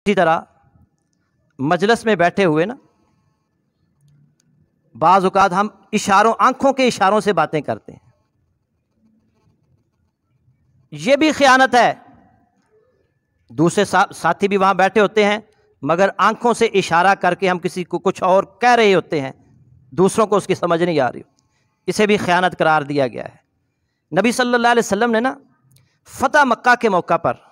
इसी तरह मजलस में बैठे हुए ना बाज़ात हम इशारों आँखों के इशारों से बातें करते हैं। ये भी ख़यानत है। दूसरे सा, साथी भी वहाँ बैठे होते हैं मगर आँखों से इशारा करके हम किसी को कुछ और कह रहे होते हैं दूसरों को उसकी समझ नहीं आ रही। इसे भी ख़यानत करार दिया गया है। नबी सल्लल्लाहु अलैहि वसल्लम ने ना फ़तह मक्का के मौका पर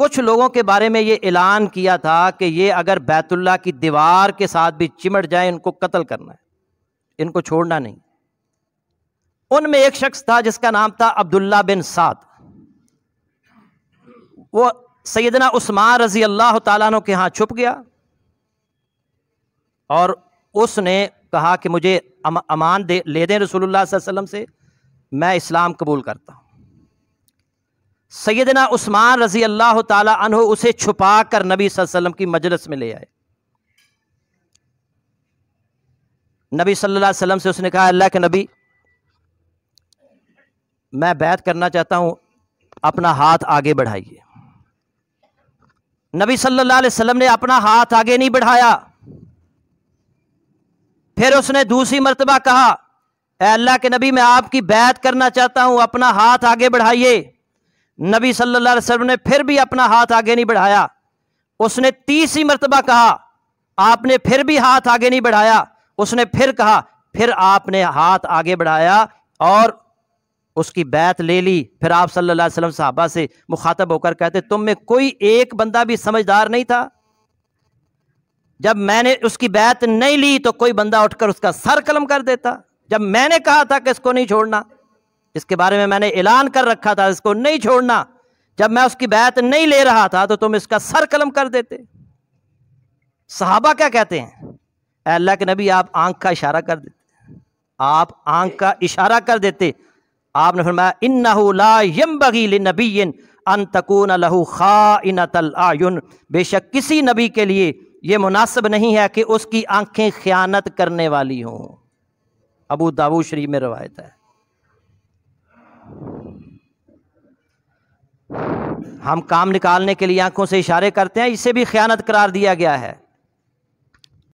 कुछ लोगों के बारे में ये ऐलान किया था कि ये अगर बैतुल्ला की दीवार के साथ भी चिमट जाए, इनको कत्ल करना है। इनको छोड़ना नहीं। उनमें एक शख्स था जिसका नाम था अब्दुल्ला बिन साद। वो सैदना उस्मान रज़ी अल्लाह तु के यहाँ छुप गया और उसने कहा कि मुझे अमान दे, ले दें रसूलुल्लाह वसल्लम से, मैं इस्लाम कबूल करता हूँ। सैदना उस्मान रज़ी अल्लाह तु उसे छुपा कर नबी वसल्लम की मजलस में ले आए। नबी सल्लल्लाहु अलैहि वसल्लम से उसने कहा, अल्लाह के नबी, मैं बैत करना चाहता हूँ, अपना हाथ आगे बढ़ाइए। नबी सल्लल्लाहु अलैहि वसल्लम ने अपना हाथ आगे नहीं बढ़ाया। फिर उसने दूसरी मरतबा कहा अल्लाह के नबी, मैं आपकी बैत करना चाहता हूँ, अपना हाथ आगे बढ़ाइए। नबी सल्लल्लाहु अलैहि वसल्लम ने फिर भी अपना हाथ आगे नहीं बढ़ाया। उसने तीसरी मरतबा कहा, आपने फिर भी हाथ आगे नहीं बढ़ाया। उसने फिर कहा, फिर आपने हाथ आगे बढ़ाया और उसकी बैत ले ली। फिर आप सल्लल्लाहु अलैहि वसल्लम साहबा से मुखातब होकर कहते, तुम में कोई एक बंदा भी समझदार नहीं था। जब मैंने उसकी बैत नहीं ली तो कोई बंदा उठकर उसका सर कलम कर देता। जब मैंने कहा था कि इसको नहीं छोड़ना इसके बारे में मैंने ऐलान कर रखा था, इसको नहीं छोड़ना। जब मैं उसकी बैत नहीं ले रहा था तो तुम इसका सर कलम कर देते। सहाबा क्या कहते हैं? अल्लाह के नबी, आप आँख का इशारा कर देते। आप आँख का इशारा कर देते। आपने फरमाया इन बगी नबी अन तकून लहू खा आयुन। बेशक किसी नबी के लिए यह मुनासिब नहीं है कि उसकी आँखें ख़यानत करने वाली हों। अबू दाबू शरीफ में रवायत है। हम काम निकालने के लिए आँखों से इशारे करते हैं इसे भी ख़यानत करार दिया गया है।